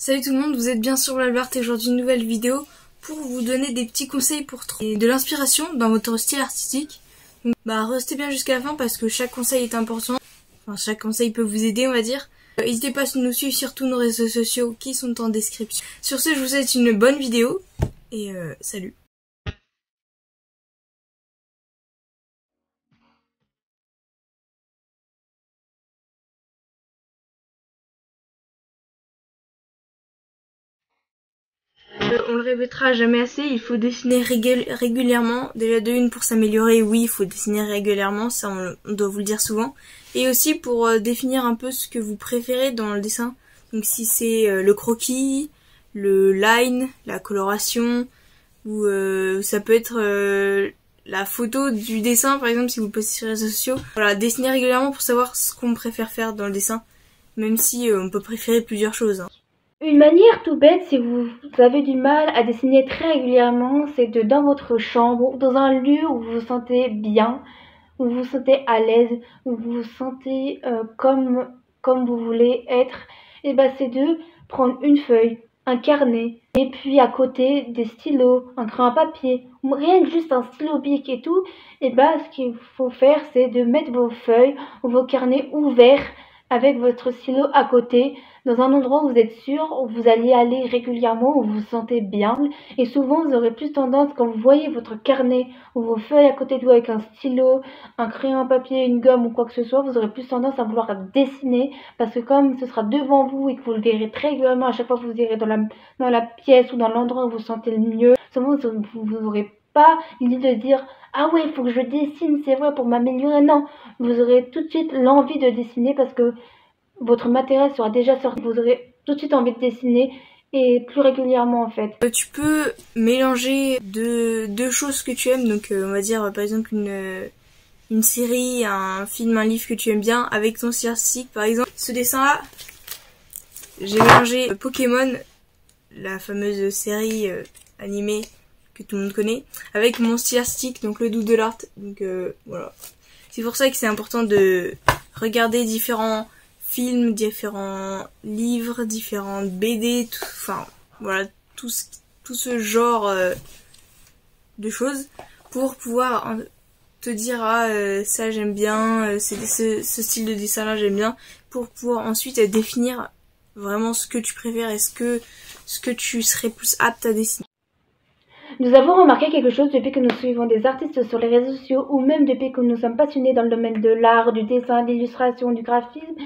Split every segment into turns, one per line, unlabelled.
Salut tout le monde, vous êtes bien sur l'Albert et aujourd'hui une nouvelle vidéo pour vous donner des petits conseils pour trouver de l'inspiration dans votre style artistique. bah restez bien jusqu'à la fin parce que chaque conseil est important. Enfin chaque conseil peut vous aider on va dire. Euh, n'hésitez pas à nous suivre sur tous nos réseaux sociaux qui sont en description. Sur ce je vous souhaite une bonne vidéo et euh, salut. On le répétera jamais assez, il faut dessiner régulièrement. Déjà de une pour s'améliorer, oui, il faut dessiner régulièrement, ça on, doit vous le dire souvent. Et aussi pour euh, définir un peu ce que vous préférez dans le dessin. Donc si c'est euh, le croquis, le line, la coloration, ou ça peut être la photo du dessin par exemple si vous postez sur les réseaux sociaux. Voilà, dessiner régulièrement pour savoir ce qu'on préfère faire dans le dessin. Même si on peut préférer plusieurs choses. Hein.
Une manière tout bête, si vous avez du mal à dessiner très régulièrement, c'est de dans votre chambre, dans un lieu où vous vous sentez bien, où vous vous sentez à l'aise, où vous vous sentez euh, comme, comme vous voulez être, et ben c'est de prendre une feuille, un carnet, et puis à côté des stylos, un crayon à papier, rien que juste un stylo bic et tout, et ben ce qu'il faut faire, c'est de mettre vos feuilles ou vos carnets ouverts avec votre stylo à côté, dans un endroit où vous êtes sûr, où vous allez aller régulièrement, où vous vous sentez bien. Et souvent, vous aurez plus tendance, quand vous voyez votre carnet ou vos feuilles à côté de vous avec un stylo, un crayon à papier, une gomme ou quoi que ce soit, vous aurez plus tendance à vouloir dessiner. Parce que comme ce sera devant vous et que vous le verrez très régulièrement à chaque fois que vous irez dans la, dans la pièce ou dans l'endroit où vous vous sentez le mieux, souvent vous n'aurez pas l'idée de dire ah ouais, il faut que je dessine, c'est vrai, pour m'améliorer. Non, vous aurez tout de suite l'envie de dessiner parce que votre matériel sera déjà sorti. Vous aurez tout de suite envie de dessiner et plus régulièrement en fait.
Euh, tu peux mélanger deux, choses que tu aimes, donc euh, on va dire par exemple une, une série, un film, un livre que tu aimes bien avec ton artistique. Par exemple, ce dessin là, j'ai mélangé Pokémon, la fameuse série euh, animée que tout le monde connaît, avec mon style artistique, donc le de l'art. Donc euh, voilà. C'est pour ça que c'est important de regarder différents films, différents livres, différents BD, enfin voilà, tout ce, tout ce genre euh, de choses pour pouvoir te dire ah euh, ça j'aime bien, c'est ce, ce, style de dessin là j'aime bien, pour pouvoir ensuite définir vraiment ce que tu préfères et ce que ce que tu serais plus apte à dessiner.
Nous avons remarqué quelque chose depuis que nous suivons des artistes sur les réseaux sociaux ou même depuis que nous sommes passionnés dans le domaine de l'art, du dessin, de l'illustration, du graphisme,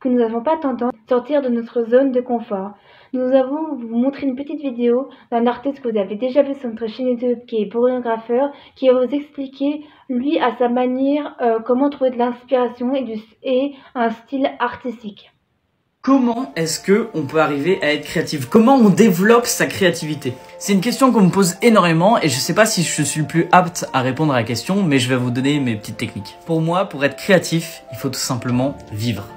que nous n'avons pas tendance à sortir de notre zone de confort. Nous avons vous montré une petite vidéo d'un artiste que vous avez déjà vu sur notre chaîne YouTube qui est chorégrapheur, qui va vous expliquer lui à sa manière euh, comment trouver de l'inspiration et un style artistique.
Comment est-ce que on peut arriver à être créatif? Comment on développe sa créativité? C'est une question qu'on me pose énormément et je sais pas si je suis le plus apte à répondre à la question, mais je vais vous donner mes petites techniques. Pour moi, pour être créatif, il faut tout simplement vivre.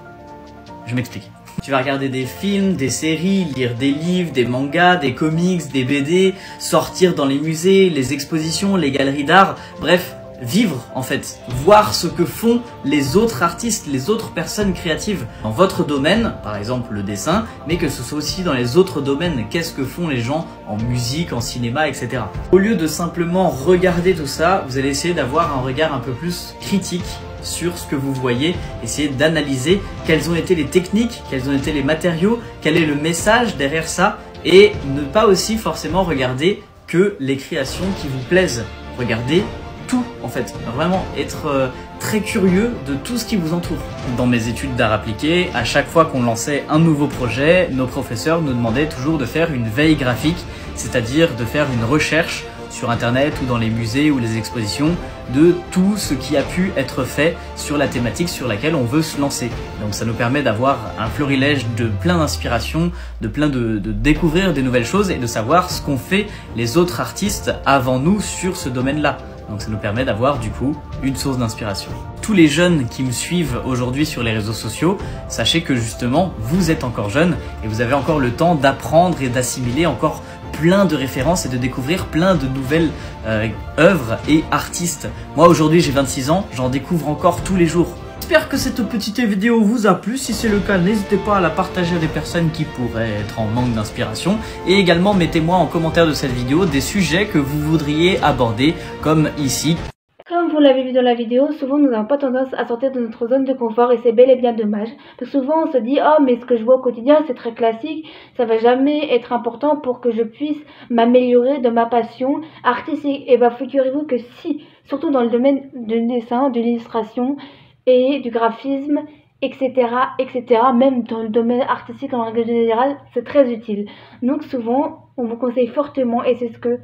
Je m'explique. Tu vas regarder des films, des séries, lire des livres, des mangas, des comics, des BD, sortir dans les musées, les expositions, les galeries d'art, bref, vivre en fait, voir ce que font les autres artistes, les autres personnes créatives dans votre domaine, par exemple le dessin, mais que ce soit aussi dans les autres domaines, qu'est-ce que font les gens en musique, en cinéma, etc. Au lieu de simplement regarder tout ça, vous allez essayer d'avoir un regard un peu plus critique sur ce que vous voyez, essayer d'analyser quelles ont été les techniques, quels ont été les matériaux, quel est le message derrière ça, et ne pas aussi forcément regarder que les créations qui vous plaisent. Regardez tout en fait, vraiment être euh, très curieux de tout ce qui vous entoure. Dans mes études d'art appliqué, à chaque fois qu'on lançait un nouveau projet, nos professeurs nous demandaient toujours de faire une veille graphique, c'est-à-dire de faire une recherche sur internet ou dans les musées ou les expositions de tout ce qui a pu être fait sur la thématique sur laquelle on veut se lancer. Donc ça nous permet d'avoir un florilège de plein d'inspiration, de plein de découvrir des nouvelles choses et de savoir ce qu'ont fait les autres artistes avant nous sur ce domaine-là. Donc ça nous permet d'avoir du coup une source d'inspiration. Tous les jeunes qui me suivent aujourd'hui sur les réseaux sociaux, sachez que justement vous êtes encore jeunes et vous avez encore le temps d'apprendre et d'assimiler encore plein de références et de découvrir plein de nouvelles euh, œuvres et artistes. Moi aujourd'hui j'ai 26 ans, j'en découvre encore tous les jours. J'espère que cette petite vidéo vous a plu. Si c'est le cas, n'hésitez pas à la partager à des personnes qui pourraient être en manque d'inspiration. Et également, mettez-moi en commentaire de cette vidéo des sujets que vous voudriez aborder, comme ici.
Comme vous l'avez vu dans la vidéo, souvent nous n'avons pas tendance à sortir de notre zone de confort et c'est bel et bien dommage. Parce souvent on se dit oh mais ce que je vois au quotidien c'est très classique, ça va jamais être important pour que je puisse m'améliorer de ma passion artistique. Et bah figurez-vous que si, surtout dans le domaine du dessin, de l'illustration et du graphisme, etc., etc., même dans le domaine artistique en règle générale, c'est très utile. Donc souvent on vous conseille fortement et c'est ce que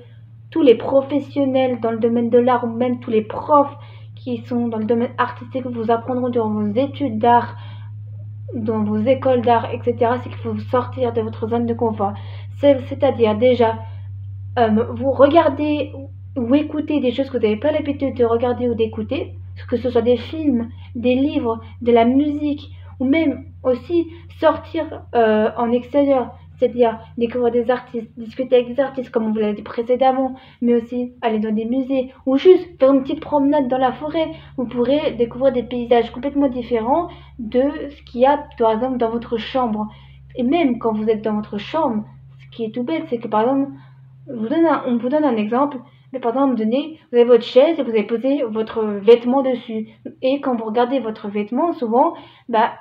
tous les professionnels dans le domaine de l'art ou même tous les profs qui sont dans le domaine artistique vous apprendront durant vos études d'art, dans vos écoles d'art, etc., c'est qu'il faut sortir de votre zone de confort. C'est-à-dire déjà, euh, vous regardez ou écoutez des choses que vous n'avez pas l'habitude de regarder ou d'écouter, que ce soit des films, des livres, de la musique, ou même aussi sortir euh, en extérieur c'est-à-dire découvrir des artistes, discuter avec des artistes comme on vous l'a dit précédemment, mais aussi aller dans des musées ou juste faire une petite promenade dans la forêt. Vous pourrez découvrir des paysages complètement différents de ce qu'il y a par exemple dans votre chambre. Et même quand vous êtes dans votre chambre, ce qui est tout bête, c'est que par exemple, on vous donne un exemple, mais par exemple, donnez, vous avez votre chaise et vous avez posé votre vêtement dessus. Et quand vous regardez votre vêtement, souvent, bah,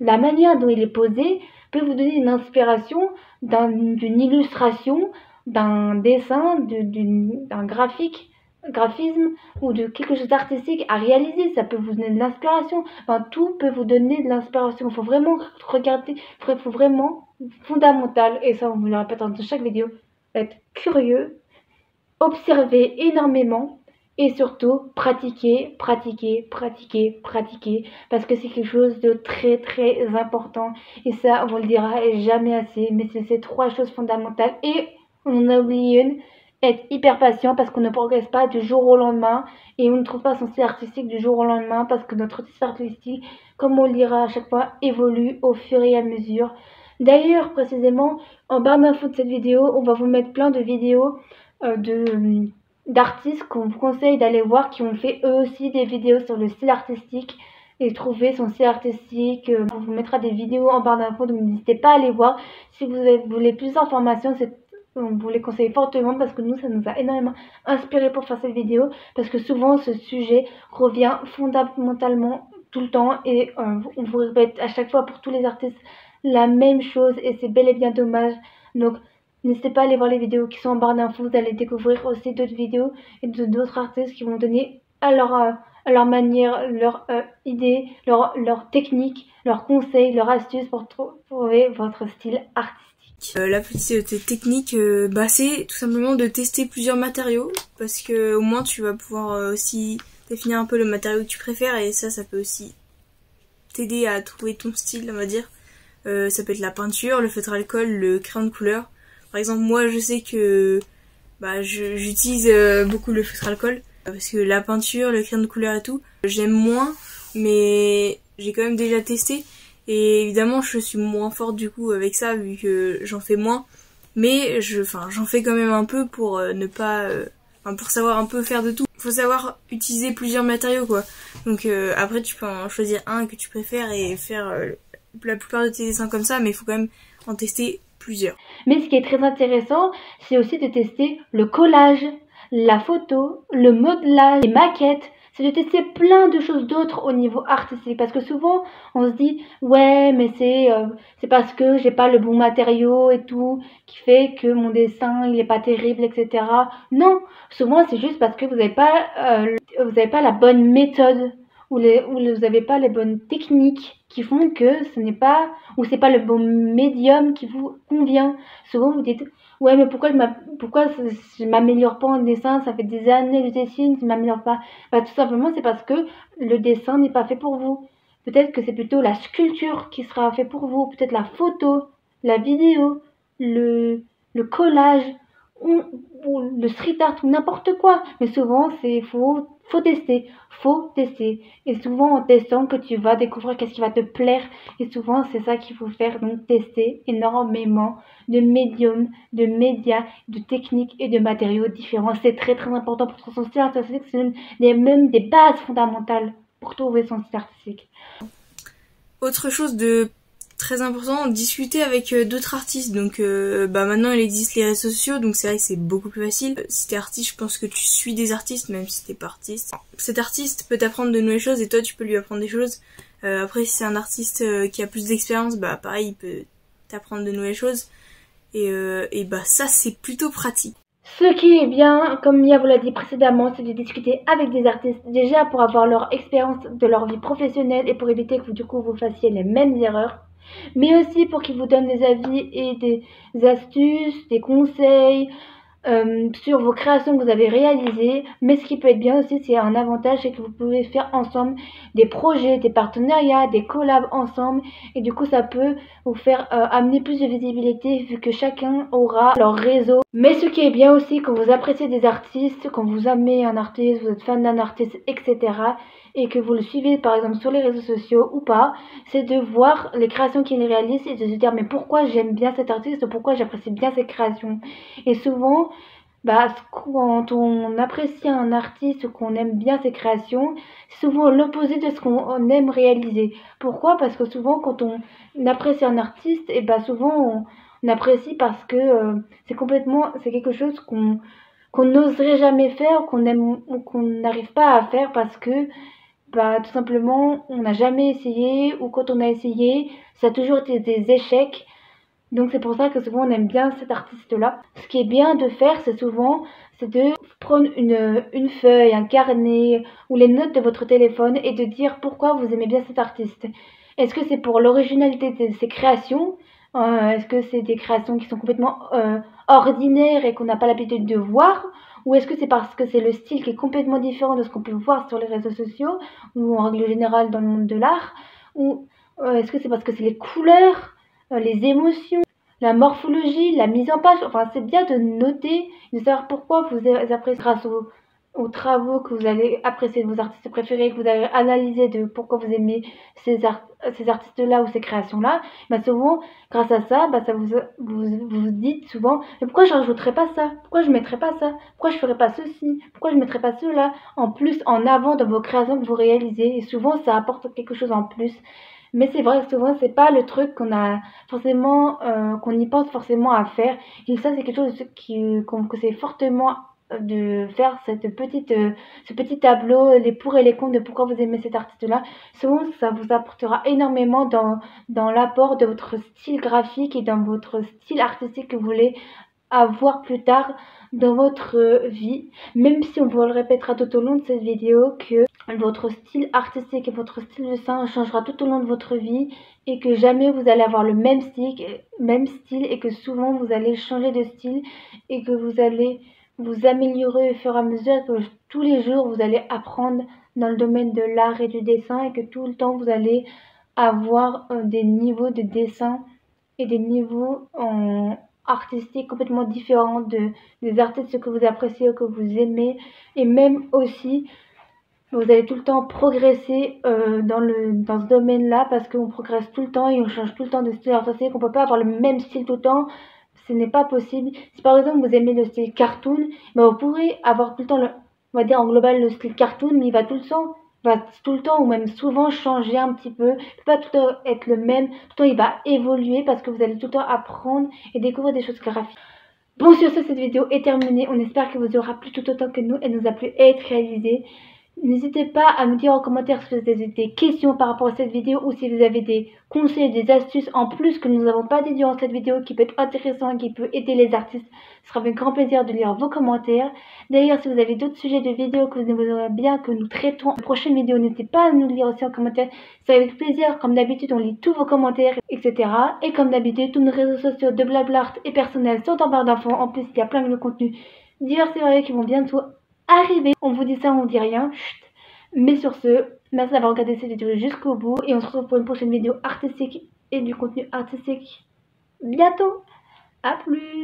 la manière dont il est posé peut vous donner une inspiration d'une illustration, d'un dessin, d'un graphique, graphisme ou de quelque chose d'artistique à réaliser. Ça peut vous donner de l'inspiration. Enfin, tout peut vous donner de l'inspiration. Il faut vraiment regarder, il faut vraiment, fondamental, et ça on vous le répète dans chaque vidéo, être curieux, observer énormément et surtout, pratiquer, pratiquer, pratiquer, pratiquer, parce que c'est quelque chose de très très important. Et ça, on le dira jamais assez, mais c'est ces trois choses fondamentales. Et on en a oublié une, être hyper patient parce qu'on ne progresse pas du jour au lendemain et on ne trouve pas son style artistique du jour au lendemain parce que notre style artistique, comme on le dira à chaque fois, évolue au fur et à mesure. D'ailleurs, précisément, en barre d'infos de cette vidéo, on va vous mettre plein de vidéos de d'artistes qu'on vous conseille d'aller voir qui ont fait eux aussi des vidéos sur le style artistique et trouver son style artistique. Euh, on vous mettra des vidéos en barre d'infos, donc n'hésitez pas à aller voir. Si vous voulez plus d'informations, on vous les conseille fortement parce que nous, ça nous a énormément inspiré pour faire cette vidéo parce que souvent ce sujet revient fondamentalement tout le temps et euh, on vous répète à chaque fois pour tous les artistes la même chose et c'est bel et bien dommage. Donc N'hésitez pas à aller voir les vidéos qui sont en barre d'infos, vous allez découvrir aussi d'autres vidéos et d'autres artistes qui vont donner à leur, euh, à leur manière, leurs euh, idées, leurs leur techniques, leurs conseils, leurs astuces pour trouver votre style artistique.
Euh, la petite technique, bah, c'est tout simplement de tester plusieurs matériaux parce que au moins tu vas pouvoir aussi définir un peu le matériau que tu préfères et ça, ça peut aussi t'aider à trouver ton style, on va dire. ça peut être la peinture, le feutre alcool, le crayon de couleur. Par exemple, moi, je sais que bah, j'utilise euh, beaucoup le feutre alcool parce que la peinture, le crayon de couleur et tout, j'aime moins, mais j'ai quand même déjà testé. Et évidemment, je suis moins forte du coup avec ça vu que j'en fais moins. Mais enfin, j'en fais quand même un peu pour euh, ne pas, euh, pour savoir un peu faire de tout. Faut savoir utiliser plusieurs matériaux quoi. Donc après, tu peux en choisir un que tu préfères et faire la plupart de tes dessins comme ça, mais il faut quand même en tester
mais ce qui est très intéressant, c'est aussi de tester le collage, la photo, le modelage, les maquettes. C'est de tester plein de choses d'autres au niveau artistique. Parce que souvent, on se dit, ouais, mais c'est euh, parce que j'ai pas le bon matériau et tout, qui fait que mon dessin, il est pas terrible, etc. Non, souvent, c'est juste parce que vous n'avez pas, euh, pas la bonne méthode ou, les, vous n'avez pas les bonnes techniques qui font que ce n'est pas, ou c'est pas le bon médium qui vous convient. Souvent vous dites, ouais mais pourquoi je pourquoi m'améliore pas en dessin, ça fait des années que je dessine, je m'améliore pas. Bah, tout simplement c'est parce que le dessin n'est pas fait pour vous. Peut-être que c'est plutôt la sculpture qui sera fait pour vous, peut-être la photo, la vidéo, le, le collage, ou, le street art, ou n'importe quoi. Mais souvent c'est faux faut tester, faut tester. Et souvent en testant que tu vas découvrir qu'est-ce qui va te plaire. Et souvent c'est ça qu'il faut faire, donc tester énormément de médiums, de médias, de techniques et de matériaux différents. C'est très très important pour son style artistique, c'est même des bases fondamentales pour trouver son style artistique.
Autre chose de très important, discuter avec euh, d'autres artistes. Donc euh, bah maintenant il existe les réseaux sociaux, donc c'est vrai que c'est beaucoup plus facile. Euh, si t'es artiste, je pense que tu suis des artistes, même si t'es pas artiste. Cet artiste peut t'apprendre de nouvelles choses et toi tu peux lui apprendre des choses. après si c'est un artiste qui a plus d'expérience, bah pareil il peut t'apprendre de nouvelles choses. Et, et bah ça c'est plutôt pratique.
Ce qui est bien, comme Mia vous l'a dit précédemment, c'est de discuter avec des artistes déjà pour avoir leur expérience de leur vie professionnelle et pour éviter que du coup vous fassiez les mêmes erreurs mais aussi pour qu'ils vous donnent des avis et des astuces, des conseils euh, sur vos créations que vous avez réalisées. Mais ce qui peut être bien aussi, c'est un avantage, c'est que vous pouvez faire ensemble des projets, des partenariats, des collabs ensemble. Et du coup, ça peut vous faire euh, amener plus de visibilité vu que chacun aura leur réseau. Mais ce qui est bien aussi, quand vous appréciez des artistes, quand vous aimez un artiste, vous êtes fan d'un artiste, etc et que vous le suivez par exemple sur les réseaux sociaux ou pas, c'est de voir les créations qu'il réalise et de se dire mais pourquoi j'aime bien cet artiste, pourquoi j'apprécie bien ses créations? Et souvent, bah, quand on apprécie un artiste ou qu'on aime bien ses créations, c'est souvent l'opposé de ce qu'on aime réaliser. Pourquoi? Parce que souvent, quand on apprécie un artiste, et bah souvent on, apprécie parce que euh, c'est complètement, c'est quelque chose qu'on qu'on n'oserait jamais faire, qu'on aime ou qu'on n'arrive pas à faire parce que bah, tout simplement, on n'a jamais essayé, ou quand on a essayé, ça a toujours été des échecs. Donc c'est pour ça que souvent on aime bien cet artiste-là. Ce qui est bien de faire, c'est souvent, c'est de prendre une, une feuille, un carnet ou les notes de votre téléphone et de dire pourquoi vous aimez bien cet artiste. Est-ce que c'est pour l'originalité de ses créations? Euh, Est-ce que c'est des créations qui sont complètement euh, ordinaires et qu'on n'a pas l'habitude de voir? Ou est-ce que c'est parce que c'est le style qui est complètement différent de ce qu'on peut voir sur les réseaux sociaux ou en règle générale dans le monde de l'art Ou euh, est-ce que c'est parce que c'est les couleurs, euh, les émotions, la morphologie, la mise en page? Enfin, c'est bien de noter, de savoir pourquoi vous appréciez grâce au aux travaux que vous allez apprécier de vos artistes préférés, que vous allez analyser de pourquoi vous aimez ces, ces artistes-là ou ces créations-là, bah souvent, grâce à ça, bah ça vous, vous vous dites souvent, mais pourquoi je rajouterais pas ça? Pourquoi je mettrais pas ça? Pourquoi je ferais pas ceci? Pourquoi je mettrais pas cela? En plus, en avant dans vos créations que vous réalisez, et souvent, ça apporte quelque chose en plus. Mais c'est vrai que souvent, c'est pas le truc qu'on a forcément, euh, qu'on y pense forcément à faire. Et ça, c'est quelque chose qui, que c'est fortement de faire cette petite, euh, ce petit tableau, les pour et les contre de pourquoi vous aimez cet artiste-là. Souvent, ça vous apportera énormément dans, dans l'apport de votre style graphique et dans votre style artistique que vous voulez avoir plus tard dans votre vie. Même si on vous le répétera tout au long de cette vidéo que votre style artistique et votre style de dessin changera tout au long de votre vie et que jamais vous allez avoir le même style, même style et que souvent vous allez changer de style et que vous allez vous améliorez au fur et à mesure que tous les jours vous allez apprendre dans le domaine de l'art et du dessin et que tout le temps vous allez avoir euh, des niveaux de dessin et des niveaux en artistiques complètement différents de, des artistes que vous appréciez ou que vous aimez. Et même aussi vous allez tout le temps progresser euh, dans, le, dans ce domaine-là parce qu'on progresse tout le temps et on change tout le temps de style artistique, qu'on peut pas avoir le même style tout le temps ce n'est pas possible. Si par exemple vous aimez le style cartoon, ben vous pourrez avoir tout le temps, le, on va dire en global le style cartoon, mais il va tout le temps, va tout le temps ou même souvent changer un petit peu. Il peut pas tout le temps être le même. Tout le temps il va évoluer parce que vous allez tout le temps apprendre et découvrir des choses graphiques. Bon sur ce, cette vidéo est terminée. On espère qu'elle vous aura plu tout autant que nous. Elle nous a plu être réalisée. N'hésitez pas à me dire en commentaire si vous avez des questions par rapport à cette vidéo ou si vous avez des conseils, des astuces en plus que nous n'avons pas dit durant cette vidéo qui peut être intéressant et qui peut aider les artistes. Ce sera avec grand plaisir de lire vos commentaires. D'ailleurs, si vous avez d'autres sujets de vidéos que vous aimeriez bien que nous traitons en prochaine vidéo, n'hésitez pas à nous lire aussi en commentaire. C'est avec plaisir. Comme d'habitude, on lit tous vos commentaires, etc. Et comme d'habitude, tous nos réseaux sociaux de Blablart et personnels sont en barre d'infos. En plus, il y a plein de contenus divers et variés qui vont bientôt arriver. On vous dit ça, on dit rien. Mais sur ce, merci d'avoir regardé cette vidéo jusqu'au bout. Et on se retrouve pour une prochaine vidéo artistique et du contenu artistique bientôt. A plus